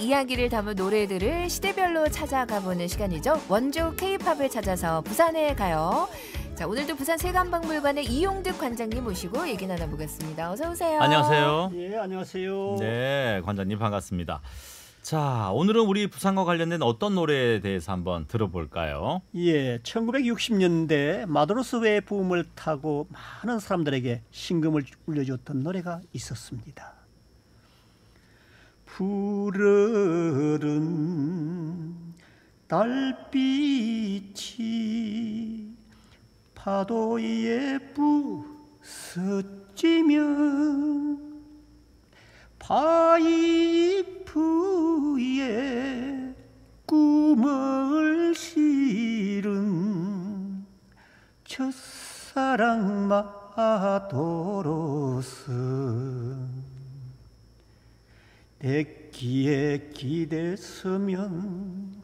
이야기를 담은 노래들을 시대별로 찾아가 보는 시간이죠. 원조 K-팝을 찾아서 부산에 가요. 자, 오늘도 부산 세관박물관의 이용득 관장님 모시고 얘기 나눠보겠습니다. 어서 오세요. 안녕하세요. 예, 안녕하세요. 네, 관장님 반갑습니다. 자, 오늘은 우리 부산과 관련된 어떤 노래에 대해서 한번 들어볼까요? 예, 1960년대 마도로스의 부음을 타고 많은 사람들에게 신금을 울려줬던 노래가 있었습니다. 푸르른 달빛이 파도 위에 부서지면 파이프 위에 꿈을 실은 첫사랑 마도로스 내기에 기대서면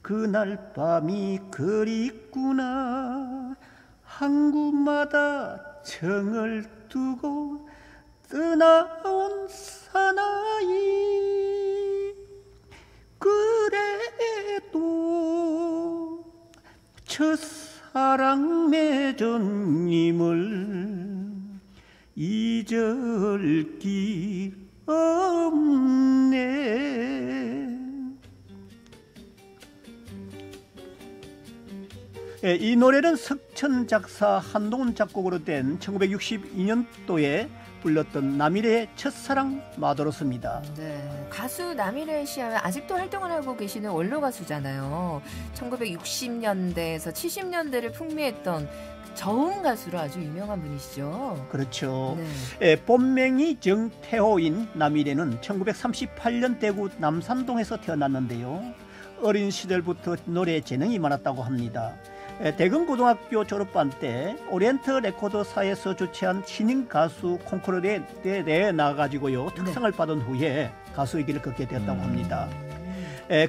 그날 밤이 그립구나. 항구마다 정을 두고 떠나온 사나이. 그래도 첫사랑 맺은님을 잊을 길 없네 예, 이 노래는 석천 작사 한동훈 작곡으로 된 1962년도에 불렀던 남일의 첫사랑 마도로스입니다. 네, 가수 남일혜 씨 하면 아직도 활동을 하고 계시는 원로 가수잖아요. 1960년대에서 70년대를 풍미했던 저음 가수로 아주 유명한 분이시죠. 그렇죠. 네. 예, 본명이 정태호인 남일해는 1938년 대구 남산동에서 태어났는데요. 어린 시절부터 노래 재능이 많았다고 합니다. 예, 대건고등학교 졸업반 때 오리엔트 레코드사에서 주최한 신인 가수 콩쿠르에 내에 나가지고요 특상을 받은 후에 가수의 길을 걷게 되었다고 합니다. 예,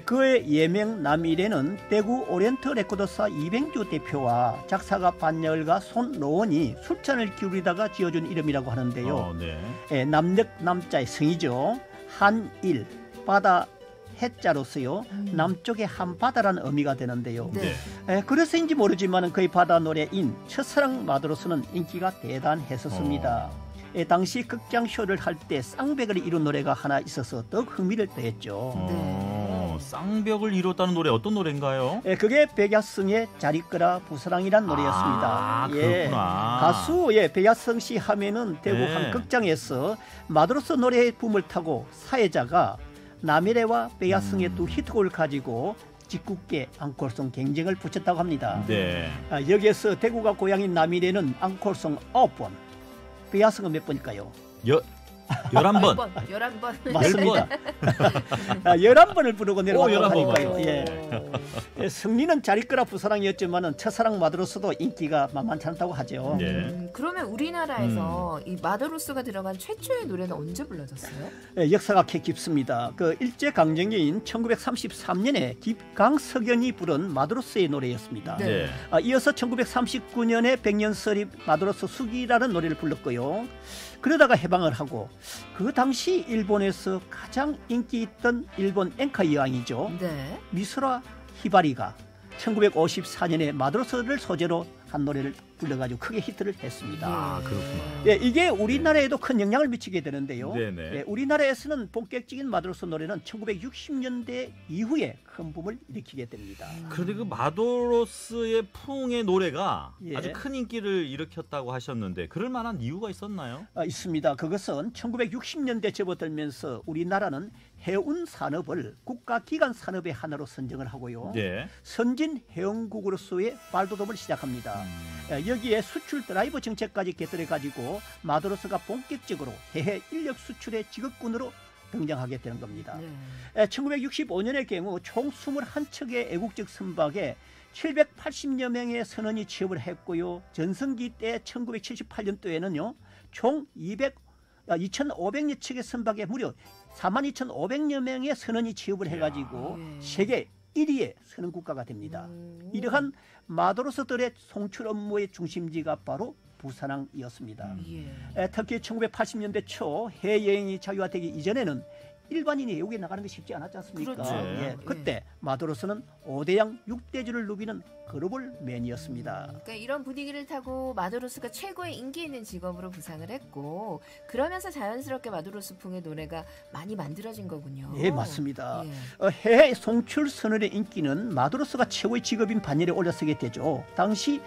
그의 예명 남일해는 대구 오리엔트 레코드사 이병주 대표와 작사가 반야월과 손로원이 술잔을 기울이다가 지어준 이름이라고 하는데요. 어, 네. 예, 남녘 남자의 성이죠. 한일 바다 해자로서요. 음. 남쪽의 한바다라는 의미가 되는데요. 네. 에, 그래서인지 모르지만 그의 바다 노래인 첫사랑 마도로서는 인기가 대단했었습니다. 에, 당시 극장 쇼를 할 때 쌍벽을 이룬 노래가 하나 있어서 더욱 흥미를 더했죠. 어, 쌍벽을 이뤘다는 노래 어떤 노래인가요? 에, 그게 백야성의 잘 있거라 부사랑이란 노래였습니다. 아, 예. 그렇구나. 가수 예, 백야성 씨 하면은 대구 네. 한 극장에서 마도로서 노래의 붐을 타고 사회자가 남일애와 백야성의 음. 두 히트곡을 가지고 직국계 앙콜송 경쟁을 붙였다고 합니다. 네. 아, 여기에서 대구가 고향인 남일에는 앙콜송 9번, 베야성은 몇 번일까요? 여, 11번. 11번. 11번. 맞습니다. 아, 11번을 부르고 오, 내려왔다고 11번. 하니까요. 예. 예, 승리는 잘 이끌어 부사랑이었지만 첫사랑 마드로서도 인기가 만만치 않다고 하죠. 네. 음, 그러면 우리나라에서 이 마더로스가 들어간 최초의 노래는 언제 불러졌어요? 예, 역사가 꽤 깊습니다. 그 일제 강점기인 1933년에 김강석연이 부른 마드로스의 노래였습니다. 네. 네. 아, 이어서 1939년에 백년설이 마드로스 수기라는 노래를 불렀고요. 그러다가 해방을 하고 그 당시 일본에서 가장 인기 있던 일본 엔카 여왕이죠. 네. 미소라 히바리가 1954년에 마드로스를 소재로 한 노래를 불러가지고 크게 히트를 했습니다. 아, 그렇구나. 예, 이게 우리나라에도 큰 영향을 미치게 되는데요. 네네. 예, 우리나라에서는 본격적인 마드로스 노래는 1960년대 이후에 큰 붐을 일으키게 됩니다. 그런데 그 마도로스의 풍의 노래가 예. 아주 큰 인기를 일으켰다고 하셨는데 그럴 만한 이유가 있었나요? 아, 있습니다. 그것은 1960년대 접어들면서 우리나라는 해운 산업을 국가기관 산업의 하나로 선정을 하고요. 네. 선진 해운국으로서의 발돋움을 시작합니다. 음, 에, 여기에 수출 드라이브 정책까지 개설해 가지고 마드로스가 본격적으로 해외 인력 수출의 지급군으로 등장하게 되는 겁니다. 네. 에, 1965년의 경우 총 21척의 애국적 선박에 780여 명의 선원이 취업을 했고요. 전성기 때 1978년도에는요. 총 200, 아, 2,500여 척의 선박에 무려 42,500여 명의 선원이 취업을 해가지고 예. 세계 1위의 선원 국가가 됩니다. 음. 이러한 마도로스들의 송출 업무의 중심지가 바로 부산항이었습니다. 음. 예. 에, 특히 1980년대 초 해외여행이 자유화되기 이전에는 일반인이 외국에 나가는 게 쉽지 않았지 않습니까? 그렇죠. 예, 그때 마도로스는 오대양 육대주를 누비는 글로벌 맨이었습니다. 그러니까 이런 분위기를 타고 마도로스가 최고의 인기 있는 직업으로 부상을 했고 그러면서 자연스럽게 마도로스풍의 노래가 많이 만들어진 거군요. 네, 맞습니다. 예. 어, 해외 송출 선언의 인기는 마도로스가 최고의 직업인 반열에 올라서게 되죠. 당시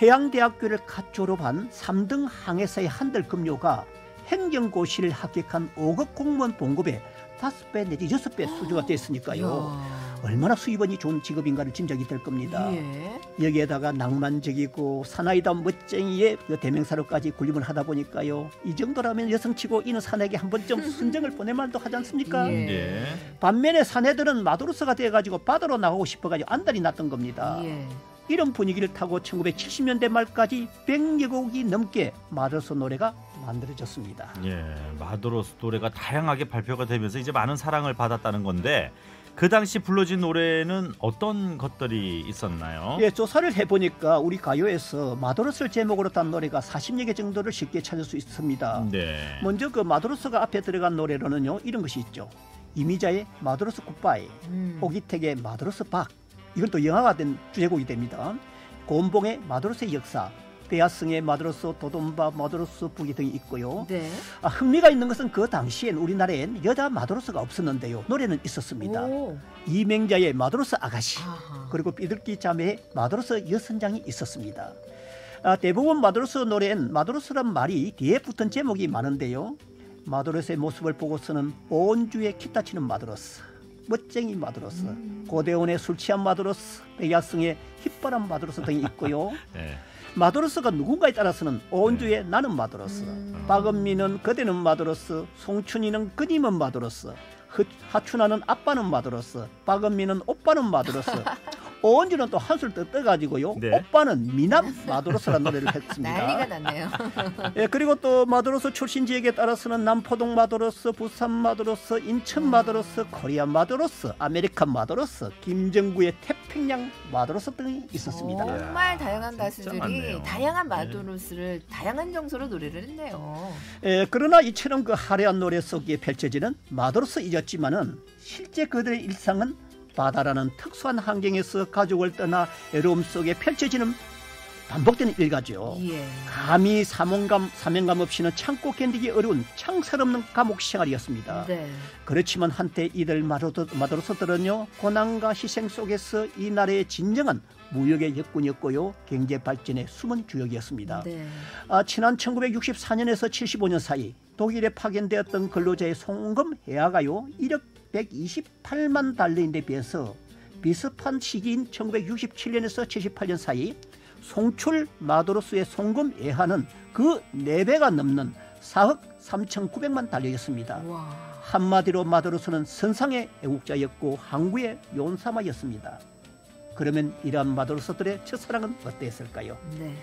해양대학교를 갓 졸업한 3등 항해사의 한들 급료가 행정고시를 합격한 5급 공무원 봉급의 5배 내지 6배 수주가 됐으니까요. 이야. 얼마나 수입원이 좋은 직업인가를 짐작이 될 겁니다. 예. 여기에다가 낭만적이고 사나이다운 멋쟁이의 그 대명사로까지 군림을 하다 보니까요. 이 정도라면 여성치고 이는 사내에게 한 번쯤 순정을 보낼 만도 하지 않습니까? 예. 예. 반면에 사내들은 마도로스가 돼가지고 바다로 나가고 싶어가지고 안달이 났던 겁니다. 예. 이런 분위기를 타고 1970년대 말까지 100여 곡이 넘게 마도로스 노래가 만들어졌습니다. 예, 마도로스 노래가 다양하게 발표가 되면서 이제 많은 사랑을 받았다는 건데 그 당시 불러진 노래는 어떤 것들이 있었나요? 예, 조사를 해보니까 우리 가요에서 마도로스를 제목으로 딴 노래가 40여 개 정도를 쉽게 찾을 수 있습니다. 네. 먼저 그 마도로스가 앞에 들어간 노래로는요 이런 것이 있죠. 이미자의 마도로스 굿바이, 음. 오기택의 마도로스 박, 이건 또 영화가 된 주제곡이 됩니다. 곰봉의 마도로스의 역사, 백야성의 마도로스 도돈바 마도로스 부기 등이 있고요. 네. 아, 흥미가 있는 것은 그 당시엔 우리나라엔 여자 마도로스가 없었는데요. 노래는 있었습니다. 오. 이맹자의 마도로스 아가씨, 아하. 그리고 비둘기 자매의 마도로스 여선장이 있었습니다. 아, 대부분 마도로스 노래엔 마도로스란 말이 뒤에 붙은 제목이 많은데요. 마도로스의 모습을 보고서는 오은주의 기타 치는 마도로스, 멋쟁이 마도로스, 음. 고대원의 술 취한 마도로스, 백야성의 휘파람 마도로스 등이 있고요. 네. 마도로스가 누군가에 따라서는 오은주의 나는 마도로스, 음. 박은미는 그대는 마도로스, 송춘이는 그님은 마도로스, 흐- 하춘화는 아빠는 마도로스, 박은미는 오빠는 마도로스, 오은주는 또 한술 더 떠가지고요. 네. 오빠는 미남 마도로스라는 노래를 했습니다. 난리가 났네요. 예, 그리고 또 마도로스 출신 지역에 따라서는 남포동 마도로스, 부산 마도로스, 인천 마도로스, 코리아 마도로스, 아메리칸 마도로스, 김정구의 태평양 마도로스 등이 있었습니다. 오. 정말 다양한 가수들이. 다양한 마도로스를 다양한 정서로 노래를 했네요. 에, 그러나 이처럼 그 화려한 노래 속에 펼쳐지는 마도로스이었지만은 실제 그들의 일상은 바다라는 특수한 환경에서 가족을 떠나 외로움 속에 펼쳐지는 반복되는 일가죠. 예. 감히 사명감, 사명감 없이는 참고 견디기 어려운 창설없는 감옥 생활이었습니다. 네. 그렇지만 한때 이들 마도로- 마도로스들은요 고난과 희생 속에서 이 나라의 진정한 무역의 역군이었고요 경제 발전의 숨은 주역이었습니다. 네. 아, 지난 1964년에서 75년 사이 독일에 파견되었던 근로자의 송금 해야가요 1억 128만 달러인데 비해서 비슷한 시기인 1967년에서 78년 사이 송출 마도로스의 송금 예하는 그 4배가 넘는 4억 3,900만 달러였습니다. 와. 한마디로 마도로스는 선상의 애국자였고 항구의 요원사마였습니다. 그러면 이러한 마도로스들의 첫사랑은 어땠을까요? 네.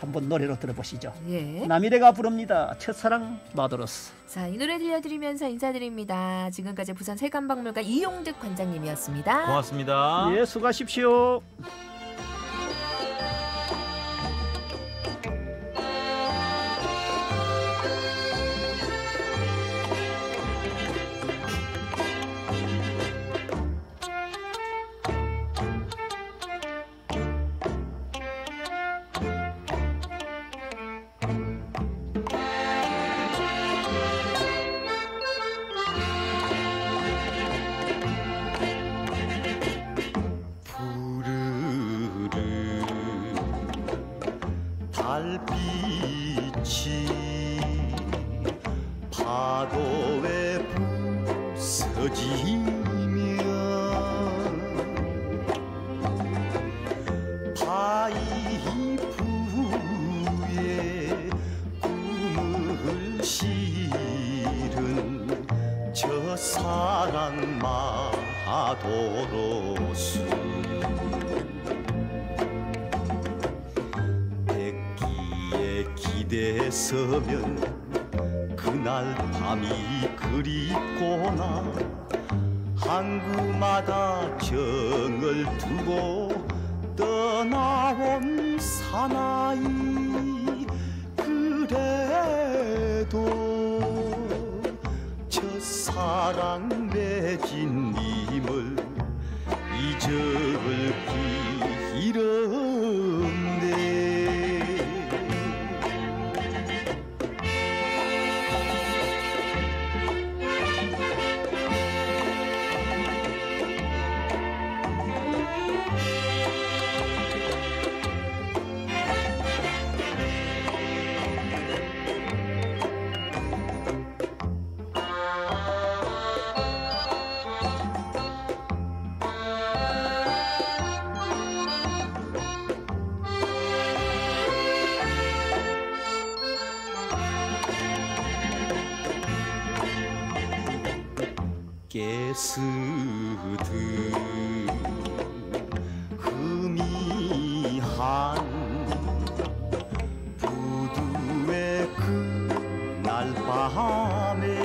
한번 노래로 들어보시죠. 예. 남이래가 부릅니다. 첫사랑 마도로스. 자, 이 노래 들려드리면서 인사드립니다. 지금까지 부산 세관박물관 이용득 관장님이었습니다. 고맙습니다. 예, 수고하십시오. 달빛이 파도에 부서지면 파이프에 꿈을 실은 저 사랑 마도로스 백기에 기대서면 그날 밤이 그립구나 항구마다 정을 두고 떠나온 사나이 그래도 저 사랑 사랑 맺은 님을 잊을 스듯 흐미한 부두의 그날 밤에